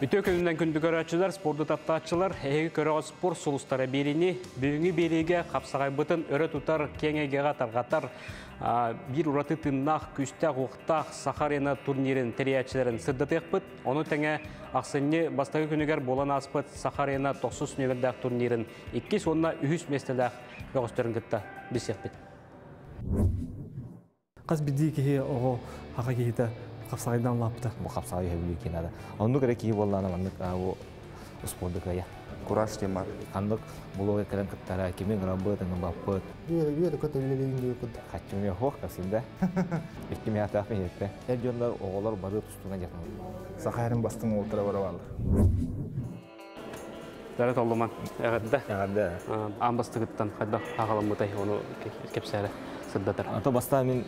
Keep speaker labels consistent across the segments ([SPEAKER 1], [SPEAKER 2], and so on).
[SPEAKER 1] Үтө күнүнөн күндү көрөчүлөр, спорду таптаачылар, эги көрөгө спорт сулустары берини, бүгүнгү бериге капсагай бытын өрө тутар, кеңегега таргатар, бир ураты тыннах, күстәк, уқтақ, Сахарина турнирин териячилерин сырдатыqпыт. Оны тәңе ақсынны бастагы күнігер болан аспыт Сахарина 90 нөмірдәк турнирин 2 сонна 3 местеләк бөгөстөрүн кытта бисекпит.
[SPEAKER 2] Қаз биди кихи ого хака кихита қапсағайдан лапты.
[SPEAKER 3] Бу капсагай хөбүлү кинада. Онду кере ки боллана мандык бу спортды кая.
[SPEAKER 4] Кураж темар.
[SPEAKER 3] Кандык булога керен кыттара кимен работа на баппыт.
[SPEAKER 4] Бүйөрө бүйөрө көтө билелигинде көт.
[SPEAKER 3] Хачуме хох касында. Икки ми атафы етте. Эл жондар оголор бары тустуна жатам.
[SPEAKER 4] Сахарин бастың ултыра бара балды.
[SPEAKER 1] Дәрет олдуман, әгәдді.
[SPEAKER 3] Яганда.
[SPEAKER 1] Амбастыгыттан қайда ағалым мұтай, оны кепсәрі сырдатар.
[SPEAKER 3] Ато баста мен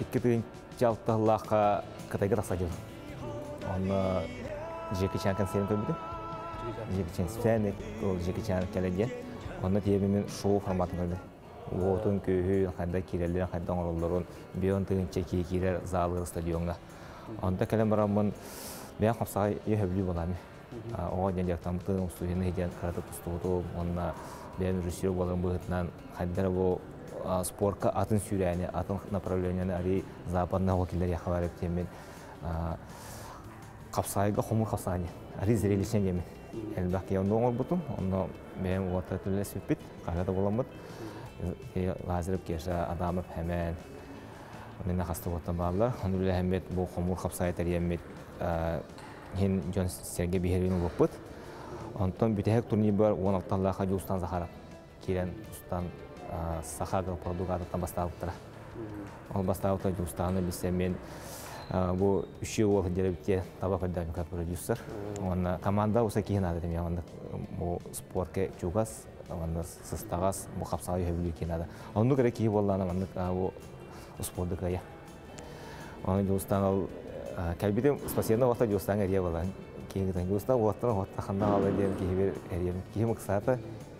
[SPEAKER 3] икки тыгын жалталлака кытайга тасадым. Оны жеки чан көбүдүм. Жеки чан ол чан келеген. Оны тебе мен шоу форматын кайда кирелер, кайда ороллорун, бион тыгын чеки кирер залы стадионга. Онда келем барамын. Мен капсага ехөбүлү болам. Оға ден жақтан бұтын ұстуыны хеден қараты тұстуғыды, онына спортқа атын сүйрәне, атын направленияны ари западна wakillər yaxavar ettiğimin қапсайға хомур қапсайны, ари зрелищен емен. Әлбәк я оңыр бұтым, оны мен уақытта түлі сөппет, қарады боламыд. Лазырып кеша адамып әмән, онына қасты оттан бағылар. Оны білі әмет бұл хомур қапсай тәріемет хин Джон Сергей Бихервин опыт. Онтон бүтәһәк турнир бар, 16-лаха Жустан Захаров. Кирен Устан Сахагал продугатыттан басталыптыра. Ол басталыпта Жустаны билсе мен бу үші ол деребитте таба пердамика продюсер. Онна команда уса киһин ады дем янда бу спортке чугас, онда сыстагас бу хөбүлү. Онду керек бу кая. Спасибо жустан әрия болан. Ханда дем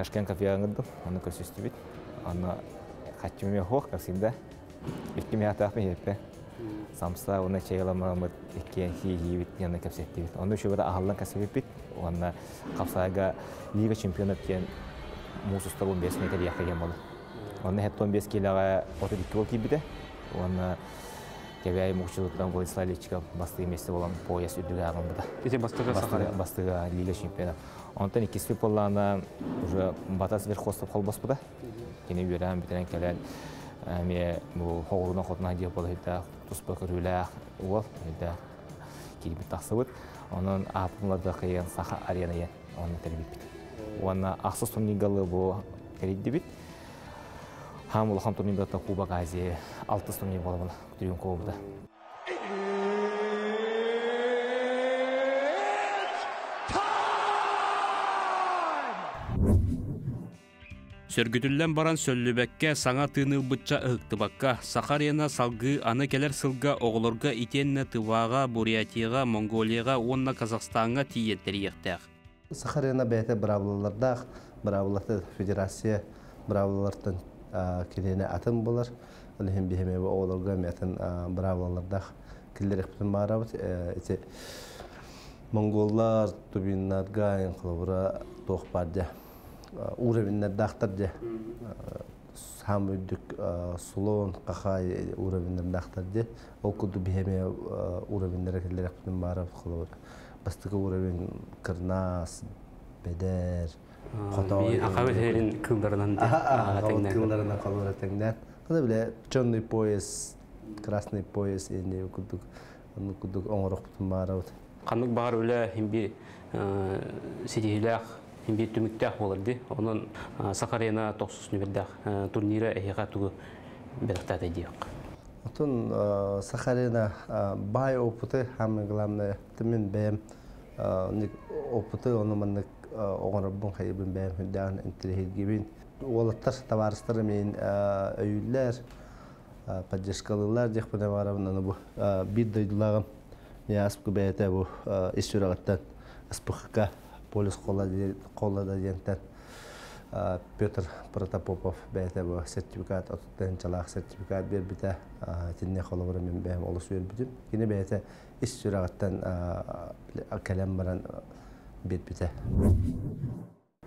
[SPEAKER 3] Ташкент кафега аңырдым, аны көрсөстү бит. Аны хаччыме хох касында. Икки ме атапы еппе. Самса уна чейгаламамыт икки хи хи бит яна капсетти бит. Ахалдан касып бит. Капсага лига чемпионат кен мусуста 15 метр. Аны хет 15 килога оту дикки бол Владислав Лечиков басты пояс
[SPEAKER 1] Сахарина.
[SPEAKER 3] Бастыга лига чемпиона. Онтан икиси поллана уже батас верхостов холбаспыда. Кене берем битен келен эми бу хоғуруна хотна дип туспа көрүлә ол хита килбит тасыбыт. Онун апымларда кыйын саха арена. Оны. Хам күтірген кобыда.
[SPEAKER 1] Сөргүтүллен баран сөллүбәккә саңа тыны бытча ыктыбакка, Сахарина салгы аны келер сылга оғылырга итенне тываға, Бурятияға, Монголияға, онна Казахстанға тиеттериектәк.
[SPEAKER 5] Сахарина бәйті бравлылардақ, бравлыларды федерация бравлылардың кедене атын болар. Олихин бихеме бу оғылырга мәтін бравлылардақ киллер ихпітін барабыт. Ити монголлар тубиннарға ен қылыбыра тоқ барды. Уровеннер дақтар же. Сам өйдік сулон, қақай уровеннер дақтар же. Ол күді уровеннер киллер ихпітін барабыт қылыбыра. Бастығы уровень кырнас, бедер,
[SPEAKER 1] кылдарынан
[SPEAKER 5] қалуыра. Қыда біле, черный пояс, красный пояс, енді күдік, күдік оңырық бұтын бары бұд.
[SPEAKER 1] Қандық бағар өлі химби сетихилях, түміктях болырды. Оның Сахарина 90 нөмірдақ турниры әйіға түгі беріктәді дейік.
[SPEAKER 5] Отын Сахарина бай опыты, хамы ғыламны, тімен бәйім опыты оны хүндән интерхилгибин олаттар товарыстар мен бу исүрәгәттән аспыхка полис коллада дигәндән Петр Протопопов бәйте бу сертификат отуттан чалак сертификат бер бите тинне холовра мен бәм олус бер битим кине бәйте исүрәгәттән калам баран бет бите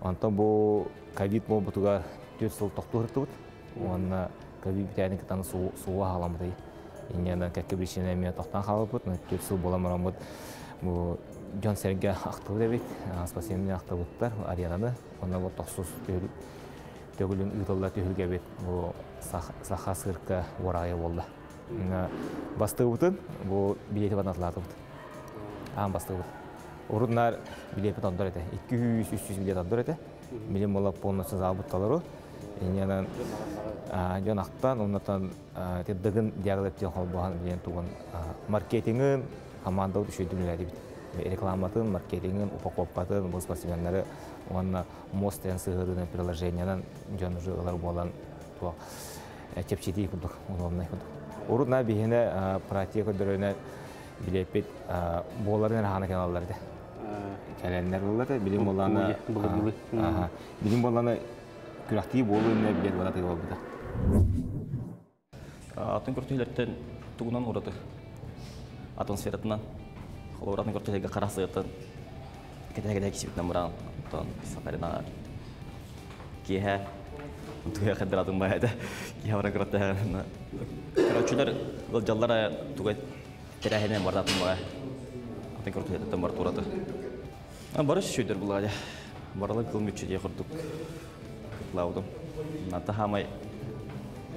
[SPEAKER 3] Онто бу ковид мо бутугар төт сыл тоқту хыртыбыт. Онна ковид битәне китаны суга халамды. Иннән кәкке бишене мен тоқтан халыбыт, төт сыл боламарамбыт. Бу Жон Серге актыбы дебит, спасение актыбыттар аренаны. Онна бу тохсус төгүлүн ытылда төгүлгә бит. Бу саха сырка орайы болды. Бастыбытын бу билети банатлатыбыт. Ам бастыбыт. Уруннар билет ондор эте. 200-300 билет ондор эте. Билем бола полностью забытталару. Инянан жон ақтан, оннатан дыгын диагылып тен холбоған билен туган маркетингін, командалық билет бит. Рекламатын, маркетингін, упаковкатын, бұл спортсмендері, онна мостен сығырын приложениянан жон уже олар болан туа. Чепчети кудук, удобный кудук. Урунна бихине практика дөрөне билепит боларын хана каналларды кәләннәр булды билим боланы билим боланы күрәхти болу не билет бала тыгы булды
[SPEAKER 6] атын көртүләртен тугунан ураты атмосфератынан холоратын көртүләргә карасыгытын кедәгедә кисибитнән буран тон сафарина киһә туя хәдратын баяда киһә бара көртә Короче, ол жаллара тугай терәһенә бардатын бара. Атын көртүләртен бар тураты. Барыш шөйдер булады. Баралы кылмычы дия курдук. Лаудым. Ната хамай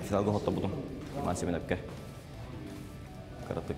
[SPEAKER 6] финалга хотта будум. Мансеменепке. Каратык.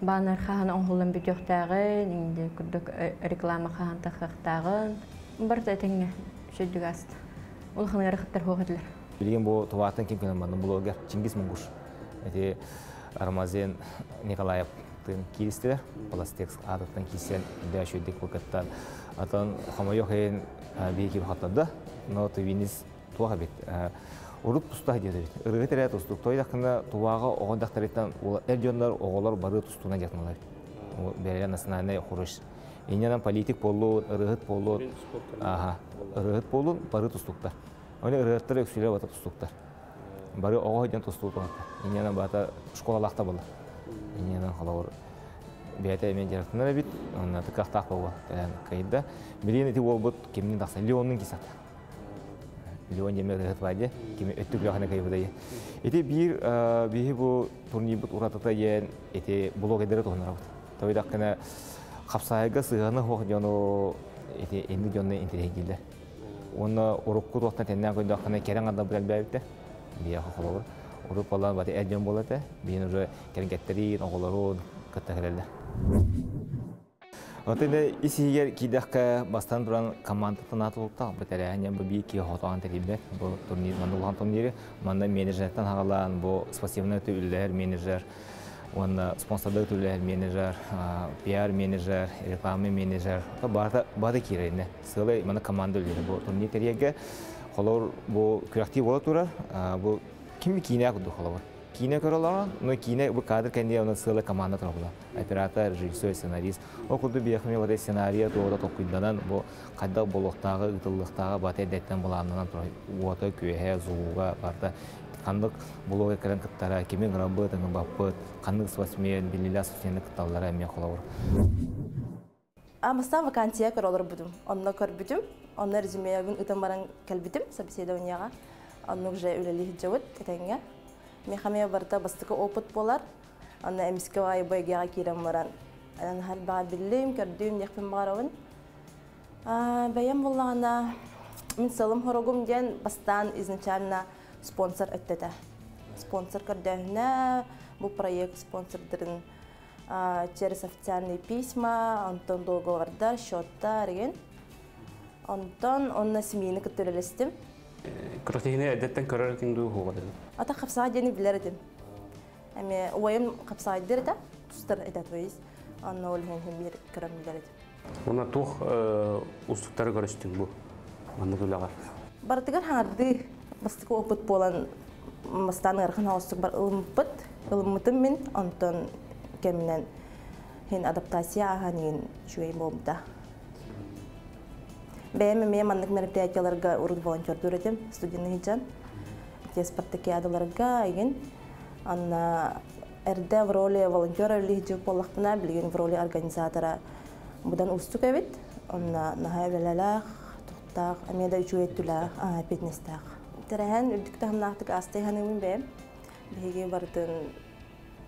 [SPEAKER 7] банер хахан оңхулан битөхтагын инде курдук реклама хахан тахтагын барта теңе шөйдүгаст ул ханга рахаттар хогыдлар
[SPEAKER 3] билген бу тубатын ким кем ман блогер Чингис Мунгуш. Эти Рамазен Николаев тын киристер пластекс адыктан кисен да шөйдик вакыттан. Атан хамайохен бейки хаттада но ты винис туага бит. Урут туста диде бит ырыгытере тустук той дакында туага огон дактарыттан ул элжондар оголор бары тустуна жатмалар бере национальный хуруш. Инянан политик болу ырыгыт болу аха ырыгыт болу бары тустуктар Оны ырыгыттар өксүлө бата тустуктар бары ого ден тустуктар инянан бата школалакта болду инянан халавар бәйті мен жарықтынар бит, онна тыкақ тақ болу кайда. Билен эти болбут кемнин тақса леонның кисат. Леон жеме рахат ваде, кеме өттүк лахана кайбыдай. Эти бир бихи бу турнир бут уратата ен эти блог эдере тохнар бут. Той даққына қапсайга сыганы хох жону эти энди жонны интерегилде. Оны урукку тоқтан теннен койды аққына керен ада біләл бәйбітті. Бия хохолор. Уруп болан баты әлжен болады. Бейін уже керенгеттерин, оғыларын, кыттахырелер. Отыны исигер кидахка бастан туран команда тынатылыкта. Бетерәһәне бу бик хатан телибе бу турнир мандулган турнире манда менеджерден хагалан бу спортивный түлләр менеджер. Он спонсордык түлләр менеджер пиар менеджер реклама менеджер. Барды барды кирәне сылы мана команда үләре бу турнир терәгә холор бу күрәктив була тура. Бу ким кинә куды холор кине көрөлөр, но кине бу кадр кенде оны сылы команда турабыла. Оператор, режиссер, сценарист. О курду биехме вот сценария тоора токуйданан бу кайда болохтагы, ытыллыктагы батэ деттен буланынан тура. Уота күе зууга барда кандык блог экран кыттара, кемен работа баппыт, кандык спортсмен, билила спортсмендик кытталлара эме колобур.
[SPEAKER 8] Амастан вакансия көрөлөр будум. Онно көрбүтүм. Онно резюмеягын ытан баран келбитим собеседованияга. Онно уже үлели хиджабыт этенге. Мехаме барта бастыкы опыт болар. Онно эмиске вай байгага кирем баран. Анан хал бага биллим, көрдүм, яхпын барабын. Бәйем боллагана мен сылым хорогум ден бастан изначально спонсор өттете. Спонсор көрдөһүнө бу проект спонсордарын а, через официальные письма, онтон договордар, счетта, реген. Онтон онна семейный көтөрелестим.
[SPEAKER 1] Кротигіне әдеттен көрер кеңді хуғады.
[SPEAKER 8] Ата қапсаға дені білер едім. Әме дер да, тұстар әдет ойыз. Онна ол хен хен бір көрім білер едім.
[SPEAKER 1] Оны тух устуктары көрістің бұл. Манды күліға.
[SPEAKER 8] Бартыгар хаңарды бастықы опыт болан мастан ырхан хаустық бар ылымпыт, ылымытым мен онтон кемнен хен адаптация аханин шуй. Бәйме мен мандык мероприятияларга урут волонтер дүретем, студентный хиджан. Те спартакиадаларга еген. Анна эрде в роли волонтера лихджи боллахтана билген в роли организатора. Будан устук эбит. Онна нахай белелах, тухтах, амеда үчүеттүлах, а питнестах. Терәһән үрдүктә хамнахтык асты ханым бе. Беге бардын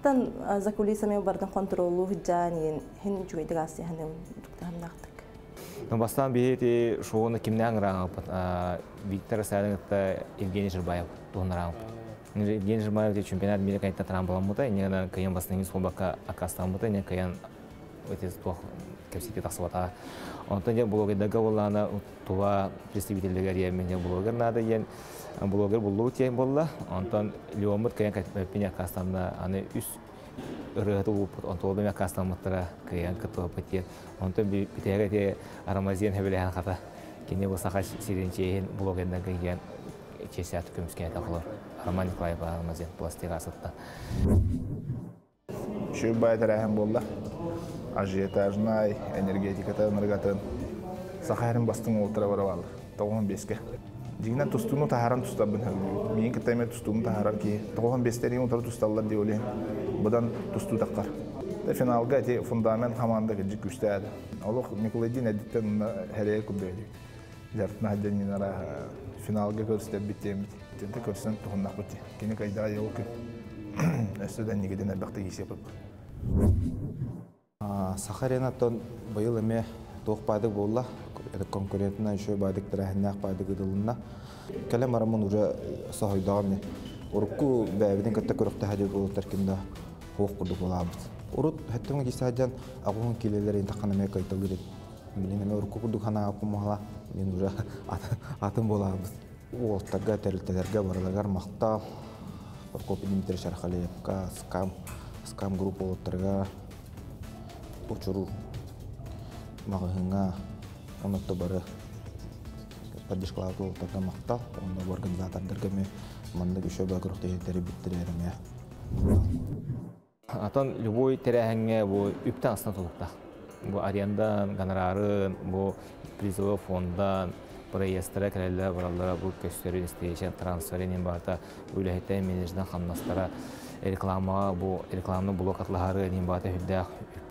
[SPEAKER 8] тан за кулисами бардын контролу хиджанин хин үчүеттүк асты ханым үрдүктә хамнахтык.
[SPEAKER 3] Но бастан бихети шоуны кимнен раңып, Виктор Сайлынгытта Евгений Жирбаев туғын раңып. Евгений Жирбаев те чемпионат мире кайта тарам болам мұта, не каян бастан еңіз қолбаққа акастан мұта, не каян өтес туақ кепсеке тақсыбата. Онтан же блогердага болана туа представительдер я мен блогер надо ен блогер булу тем болла. Онтан леомут каян кайпене акастанна аны үс ырыгаты улуппут онтол беме кастамыттара кыян кытыгы пытер онто битеге те арамазиен хебелехан хата кене бу саха сиренчейин блогенда кыян чесят көмскен тахлар Роман Николаев арамазиен пластика асытта
[SPEAKER 4] бай тәрәһен болла. Ажиотажнай, энергетиката ныргатын. Сахарин бастың ултыра бара балы. Тоғын беске. Дигинен тустуну тахаран тустабын. Мен китеме тустуну тахаран ки. Тоғын бестери ултыра тусталлар ди олен. Будан тусту таққар. Та финалга те фундамент команда ки күстәді. Олық Николайдин әдеттен хәрәе күбәді. Жартына хаджан минара финалга көрсетіп биттем. Тенте көрсен туғыннақ бітті. Кені кайда йол күн. Өстөден негеден әлбәқті есепіп.
[SPEAKER 9] Сахаренаттон быйыл эме туох байдык болла конкурентна еще байдык тирахиннах байдык ыдылынна. Келе марамын уже сахойдагам урукку бәбидин кытта көрөктө хади болуттар кинда хуок курдук болабыз урут хеттен кисаджан агуун килелер интакана ме кайтылыр мен эме урукку курдук хана акумала мен уже атын болабыз уолтарга терилтелерге барылагар мактал Прокопий Дмитрий Шархалеевка, скам, скам группа олоттарга учуру магыһыңа онотто бары поддержкалаату олоттарга мактал онда бу организатордорга ме манда күшө багырыктери биттеререме
[SPEAKER 3] Атан любой терәһәңгә бу үптән астына тулыкта. Бу арендан, гонорарын, бу призовой фондан, проездтара кәләләр бараллара бу көстөрү стейшн трансферин барта ханнастара бу рекламны блок барта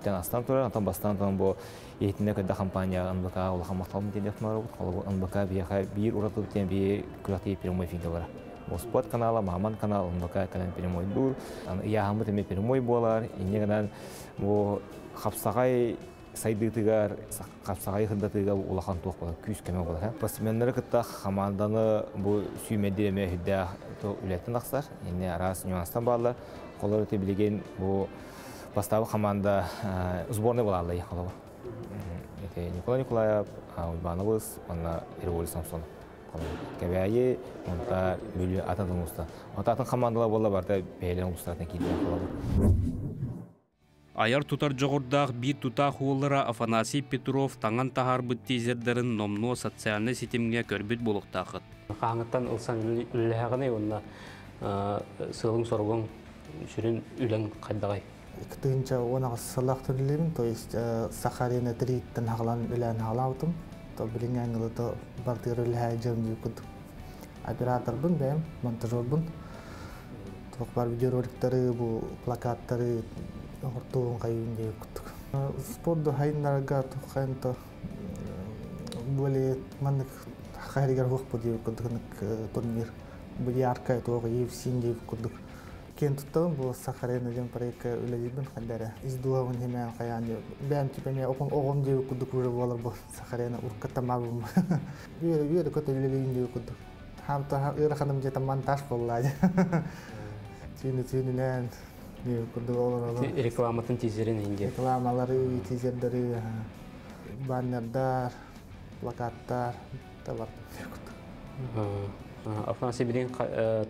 [SPEAKER 3] үптән астан тора, атан бастан тан бу Ейтінде көдді компания НБК улахан мақталым ден дефтмар бұл НБК бияха бир уратып тен би күләти прямой. Бу спорт каналы, Маман канал, НБК канал прямой дур. Я хамы теме прямой болар. Инегенен бу хапсагай сайдытыгар капсагай хындатыга улахан тук бола күз кеме бола. Спортсмендер кытта команданы бу сүймедиреме хүддә то үләтен аксар. Эне арас нюанстан барлар. Колор билеген бу бастабы команда сборный була алды якалабы. Это Николай Николаев, Ульбановыз, онна Иргуль Самсон. Кәбәйе, онта бүлі ататын ұста. Ататын командалар бола барда бәйлен ұстатын кейден қалады.
[SPEAKER 1] Аяр тутар жоғырдақ бір тута хуылыра Афанасий Петров таңан тахар бүттейзердерін номно социальный сетемге көрбіт болуқтақыт. Қаңыттан ұлсан үлләғіне онна сылың сорғың сүрін үлен қайдағай.
[SPEAKER 10] Ктынча онага салах төрлебин, то есть Сахарина триттен хаглан үлән халаутым. То билингән гылы то бартыр үлһә җем юкут. Оператор бун бәм, монтажер бун. Ток бар видеороликтары, бу плакаттары ортуун кайын деп юкут. Спортду хайнарга тохайн то более маннык хайригар хук бу деп юкут турнир. Бу яркай тоғы UFC деп юкут. Кен туттым бу Сахарина жем проекка үлелибин хандара. Издуавын хемен каян бәм типеме окон огом деп юкут уже болар бу урка тамабым. Көтө үлелибин деп ыр ханым монтаж болла. Түйүнү түйүнүнен деп.
[SPEAKER 1] Рекламатын тизерин инде.
[SPEAKER 10] Рекламалары, тизердери, баннердар, плакаттар, табар.
[SPEAKER 1] Афанасий билин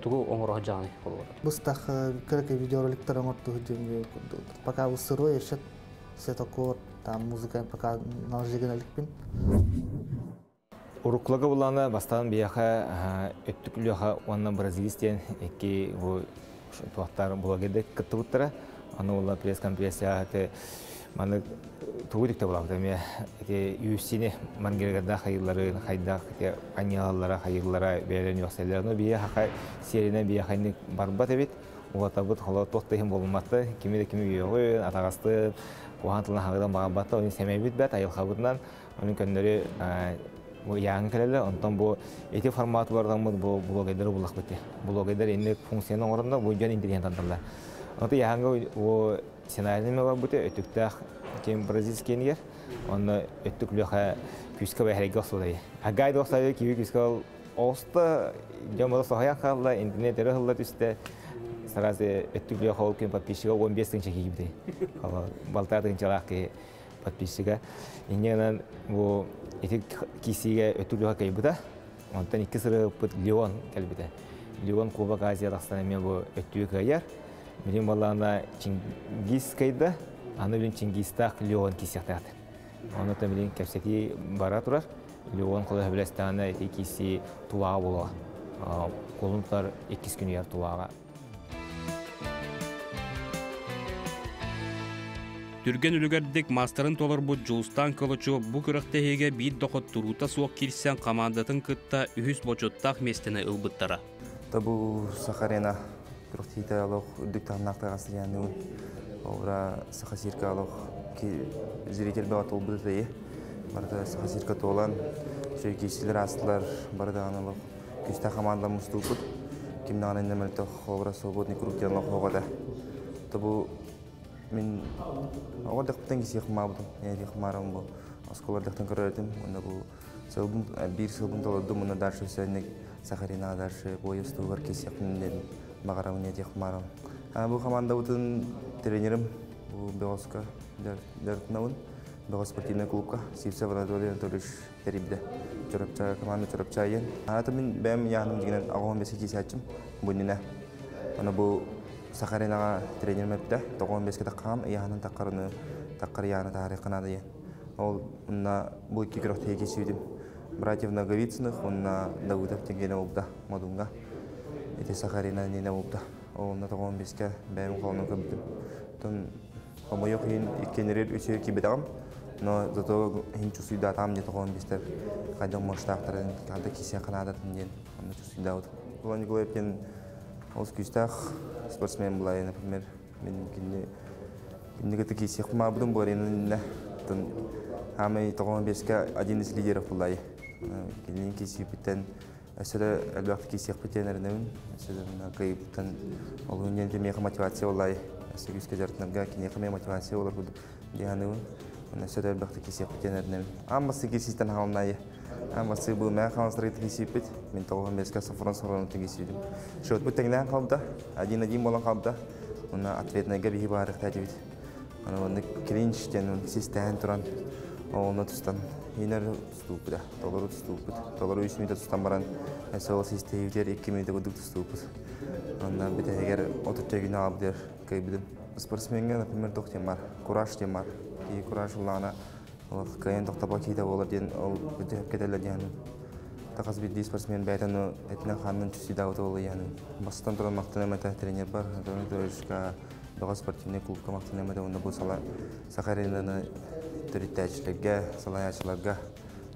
[SPEAKER 1] тугу оңороқ жағаны болуыр.
[SPEAKER 10] Бустах видеороликтер оңорту пока у сырой ешет сетокор там музыка пока.
[SPEAKER 3] Уруклага буланы бастан бияха онна бразилистен эки бу туактар блогерде кыттыбыттара. Аны пресс-конференция маны тугудикте булакта ме эти UFC-ни мангергада хайыллары хайда те аняллара хайыллара берен юселерно бия хакай серине бия хайны барбат эбит уата бут холо тоттайым болматты кими де кими йогы атагасты ухан тылна хагыдан багабатта оны семейбит бет айыл хабытынан onun көндөрү бу яңы келеле онтон бу эти форматлардан бу блогерлер булак бите блогерлер инде функцияның орында бу жөн интернет анталла Онты яңы сценарийный бар буте өтүктах кем бразильский нигер. Онны өттүк лөха күскә бәһәргә осылай. Агай достай ки күскә оста халла интернет. Саразы өттүк лөха ул кем подписчига 15 тынча кибде. Ала балтар тынча лаки подписчига. Инненен бу кисиге. Онтан сыры Леон. Леон Кубок Азия мен бу. Менин балана Чингис кайда, аны билин Чингистак Леон кисяктат. Оны та билин кепсети бара турар. Леон кулы хәбелестаны эти киси туага була. Колунтар 2 күн яр туага.
[SPEAKER 1] Түрген үлігердік мастерын толыр бұд Жулстан кылычу бұ күріқтеге бейт доқыт тұрута суық кирсен командатын кытта үхіс бочоттақ местіне ылбыттара.
[SPEAKER 11] Табу Сахарена күріқтейті алық үдік тағынақта ғасы яны үн. Олра Сахасирка алық ки зритель бағат ол бұды е. Барда Сахасирка толан, шөй кейсілер астылар барда анылық күсті команда мұстыл бұд. Кимнаған әндемелті олра свободный кругтен оғада. Табу мен оғыр дақтан кесе қымабыдым, әді қымарым бұл. Осколар дақтан көрердім, онда бұл сылбын, бір сылбын толырдым, онда даршы сөйнік Сахарина даршы бойы стуғар кесе мағарам әді қымарым. Бұл команда бұтын тренерім, бұл Беғоска дәртінауын, Беғос спортивный клубқа, Сивсев Анатолий Анатольевич Терибде. Чорапча, команда Чорапча ен. Ата мен бәм яғының дегенен ағуын бәсе кесе атчым, бұніне. Оны бұл Сахаринаға тренер мәпті, тоғын беске таққам, яғының таққарыны, таққар яғыны тағарай қанады ен. Ол екі күріқ теге сүйдім. Братьев Наговицыных, ұнна Давыдов тенгені олда, мадунға. Эти Сахарина нені олда. Ол ұнна тоғын беске бәйім қолының көмдім. Тон омойы қиын иккенерер өсер кебедағым, но зато хин чувствуйда там не тоғын бестер қайдың мұштақтарын, қайда кесе қанадатын ден, оны чувствуйда олды. Бұл Николаев кен ол күстақ спортсмен былай, например, мен кине кинегете кисек мабдым бар инне тон ами тоғон беске один из лидеров былай. Кинен кисек кисек битен әрнәүн, әсәре на кайыптан ол үнен демек мотивация былай. Әсәре күскә жартнага кине мотивация олар. Әсәре әлбәт кисек битен әрнәүн. Аммасы кисектен халнай. Аммасы бу мен хансрыт кисеп бит. Мен тоғон беске барык тәҗбит. Аны онда кринж тен систем туран. Оны тустан. Инер ступда. Толору ступд. Толору исми да тустан баран. Эсол систем дер 2 минут будук ступд. Анда бит эгер отут тегин алып дер кайбидим. Спортсменге, например, бар. Кураж тем бар. Кураж кайын тоқтап кейде болар ден ол кетелер спортсмен чуси дауты олы яны бастан эмете тренер бар спортивный эмете онда бу сала төрүттәчләргә, салаячыларга,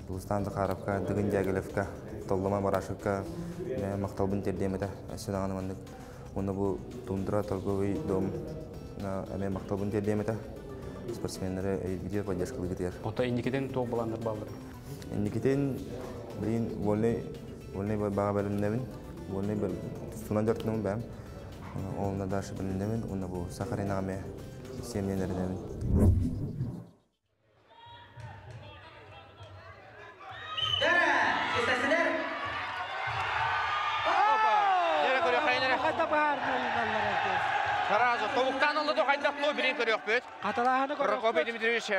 [SPEAKER 11] Булстанды карапка, дигин жагылевка, толлама барашыкка, мен макталбын тердемете. Сен аны мандык. Онда бу тундра торговый дом на мен макталбын тердемете. Спортсменнері видео поддержка лыгытыр.
[SPEAKER 1] Ота индикеден тоқ баландар балдар.
[SPEAKER 11] Никитен блин вольный вольный бага бөлүмдемин. Вольный бөл сунан жартынын бәм. Онда дальше бөлүмдемин. Онда бу Сахаринага ме
[SPEAKER 12] ло бірін көрек бөт.
[SPEAKER 13] Қаталағаны көрек
[SPEAKER 12] Рақо бейді Дмитриевич.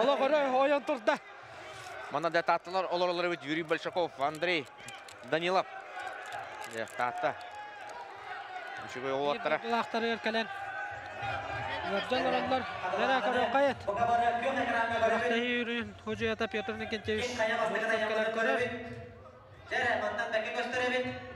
[SPEAKER 13] Ола көрі ойын тұрды.
[SPEAKER 12] Мана да таттылар олар олар бит Юрий Большаков, Андрей Данилов. Же татта. Үшігой олаттара.
[SPEAKER 13] Лақтары еркелен. Варжан орандар. Бәрі көрек қайет. Бейді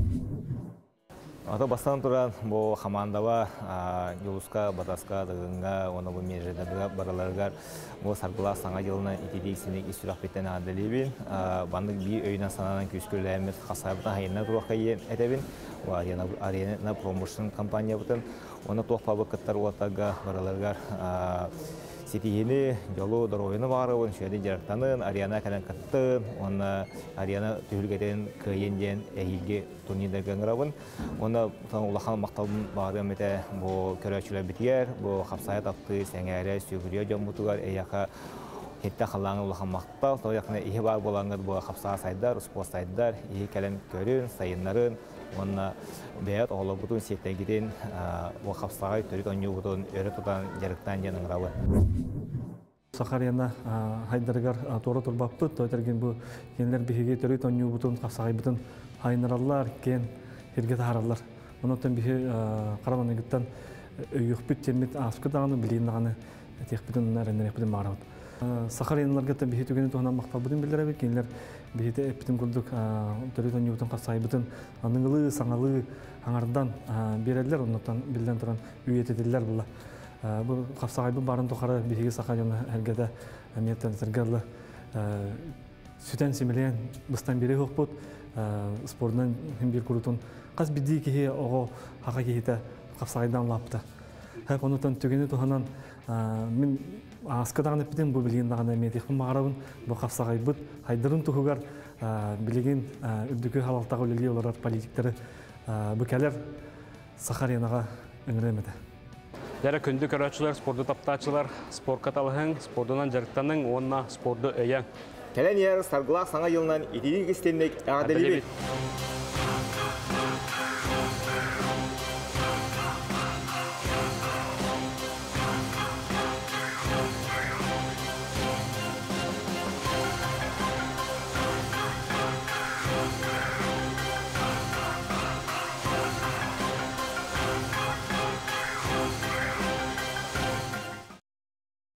[SPEAKER 3] Ата бастан туран бу хамандава юлуска батаска дагынга оны бу межедерге бараларга бу саргыла саңа жылына итидик синик исүрак беттен аделибин бандык би өйнә сананан күскөләмет хасабыта хайна туракка ен этебин. Ва арена промоушен компания бутын оны тохпа бакыттар уатага бараларга сетиһини жолу дороойны баарыбын шөйден жарыктанын ариана кэлен каттын оны ариана түһүлгетен кыйын диэн эһилге турнирдерге ыңырабын оны таң улахан макталбын баарым эте бу көрөөчүлөр битигер бу хапсая тапты сеңээре сүйгүрүө жоммутугар эяка Хетте халаңы улахан мактал, то якына ихи бар болаңыр бу хапсаа сайдар, спорт сайдар, ихи кэлен көрүн, сайыннарын, онна бәят оғылы бұтын сеттегіден бұл қапсағай төрет оню бұтын өрі тұтан жарықтан жан ыңырауы.
[SPEAKER 2] Сахарияна хайдаргар тора турбаппы, тойтерген бу кенлер бихиге төрет оню бұтын қапсағай бұтын хайнараллар, кен ерге тахараллар. Онотан бихи қараманы гіттан өйіқпіт темет аскы дағаны білейін дағаны тек бұтын әрендер бұтын мағарабыт. Сахарияналарға та бихи түгені туғынан мақтал бұтын білдірәбі, кенлер бихите эппитин курдук төрүт оньюбутун капсайбытын аныңылы саңалы аңардан берелер оннотан билден туран үйететилер була бу капсагайбы барын тухары бихиги сакайона эргеде эмиеттен сыргарлы сүтен симилен быстан бери хокпут спордан бир курутун кас биди кихи ого хака кихите капсагайдан лапты хак онутан түгени туханан мен аскадан эпиден бу билген дагана метих мағарабын бу капсагайбыт хайдырын тухугар билеген үрдүкү халалтагы үлелги олар политиктери бу келер сахаринага өңүрөмете
[SPEAKER 1] Дәрі күнді көрәтшілер, спорды таптачылар, спорт каталығын, спордынан жарықтаның, онына спорды өйен.
[SPEAKER 3] Кәлен ер саргыла саңа істенмек әғаделебет.